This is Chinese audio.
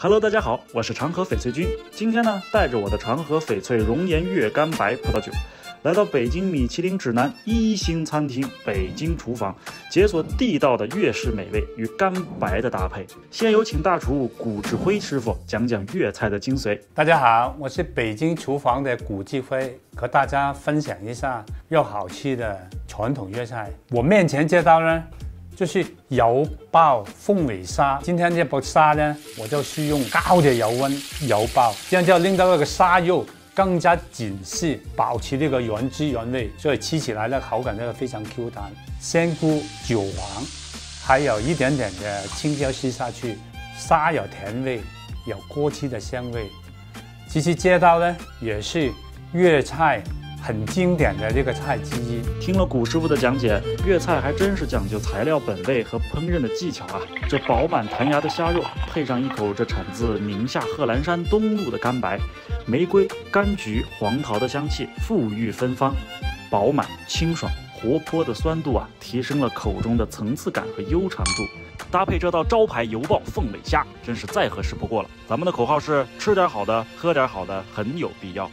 Hello，大家好，我是长河翡翠君。今天呢，带着我的长河翡翠熔岩月干白葡萄酒，来到北京米其林指南一星餐厅北京厨房，解锁地道的粤式美味与干白的搭配。先有请大厨古志辉师傅讲讲粤菜的精髓。大家好，我是北京厨房的古志辉，和大家分享一下又好吃的传统粤菜。我面前这道呢。就是油爆凤尾沙，今天这波沙呢，我就是用高的油温油爆，这样就令到那个沙肉更加紧实，保持那个原汁原味，所以吃起来呢口感呢非常 Q 弹。香菇、韭黄，还有一点点的青椒丝下去，沙有甜味，有锅气的香味。其实这道呢也是粤菜。很经典的这个菜之一。听了古师傅的讲解，粤菜还真是讲究材料本味和烹饪的技巧啊！这饱满弹牙的虾肉，配上一口这产自宁夏贺兰山东路的干白，玫瑰、柑橘、黄桃的香气馥郁芬芳，饱满清爽。活泼的酸度啊，提升了口中的层次感和悠长度，搭配这道招牌油爆凤尾虾，真是再合适不过了。咱们的口号是：吃点好的，喝点好的，很有必要。